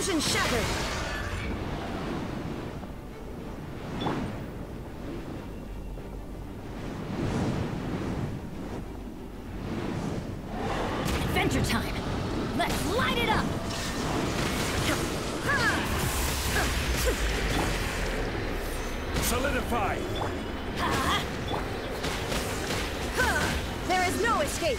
Illusion shattered! Adventure time! Let's light it up! Solidify! There is no escape!